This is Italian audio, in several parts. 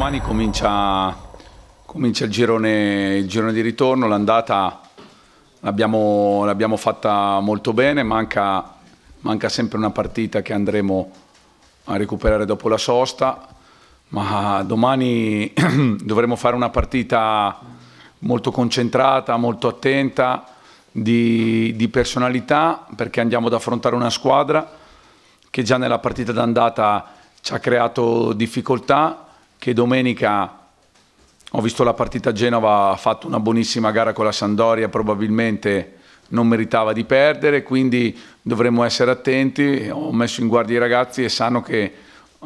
domani comincia, comincia il, girone, il, girone, di ritorno, l'andata l'abbiamo, l'abbiamo fatta molto bene, manca, manca sempre una partita che andremo a recuperare dopo la sosta, ma domani dovremo fare una partita molto concentrata, molto attenta, di, di personalità, perché andiamo ad affrontare una squadra che già nella partita d'andata ci ha creato difficoltà che domenica ho visto la partita a Genova, ha fatto una buonissima gara con la Sandoria, probabilmente non meritava di perdere, quindi dovremmo essere attenti. Ho messo in guardia i ragazzi e sanno che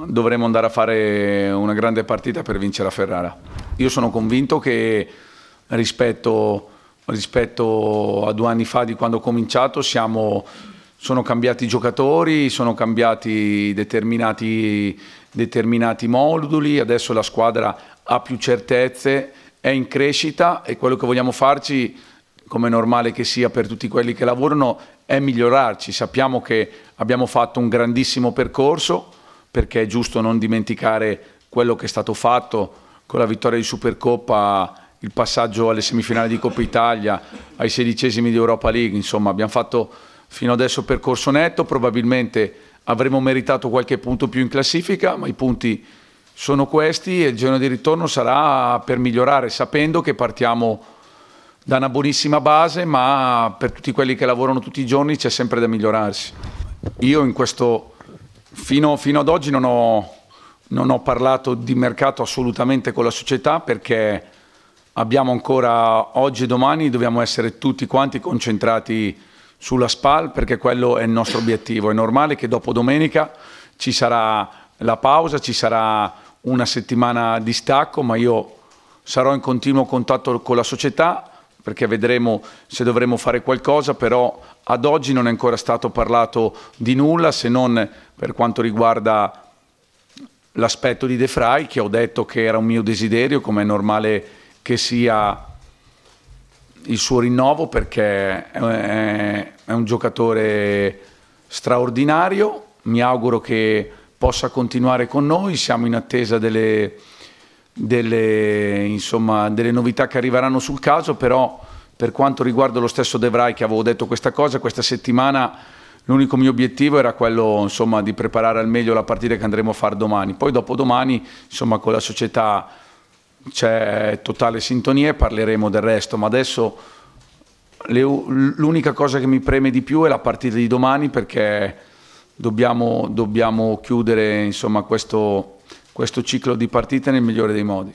dovremo andare a fare una grande partita per vincere a Ferrara. Io sono convinto che rispetto, rispetto a due anni fa di quando ho cominciato siamo sono cambiati i giocatori, sono cambiati determinati, determinati moduli, adesso la squadra ha più certezze, è in crescita e quello che vogliamo farci, come è normale che sia per tutti quelli che lavorano, è migliorarci. Sappiamo che abbiamo fatto un grandissimo percorso perché è giusto non dimenticare quello che è stato fatto con la vittoria di Supercoppa il passaggio alle semifinali di Coppa Italia, ai sedicesimi di Europa League, insomma abbiamo fatto fino adesso percorso netto, probabilmente avremmo meritato qualche punto più in classifica, ma i punti sono questi e il giorno di ritorno sarà per migliorare, sapendo che partiamo da una buonissima base, ma per tutti quelli che lavorano tutti i giorni c'è sempre da migliorarsi. Io in questo, fino, fino ad oggi non ho, non ho parlato di mercato assolutamente con la società perché abbiamo ancora oggi e domani dobbiamo essere tutti quanti concentrati sulla SPAL perché quello è il nostro obiettivo. È normale che dopo domenica ci sarà la pausa, ci sarà una settimana di stacco, ma io sarò in continuo contatto con la società perché vedremo se dovremo fare qualcosa, però ad oggi non è ancora stato parlato di nulla se non per quanto riguarda l'aspetto di De Frey, che ho detto che era un mio desiderio, come è normale che sia il suo rinnovo perché è, è un giocatore straordinario, mi auguro che possa continuare con noi, siamo in attesa delle, delle, insomma, delle novità che arriveranno sul caso, però per quanto riguarda lo stesso De Vrij che avevo detto questa cosa, questa settimana l'unico mio obiettivo era quello insomma, di preparare al meglio la partita che andremo a fare domani, poi dopo domani insomma, con la società c'è totale sintonia e parleremo del resto, ma adesso l'unica cosa che mi preme di più è la partita di domani perché dobbiamo, dobbiamo chiudere insomma, questo, questo ciclo di partite nel migliore dei modi.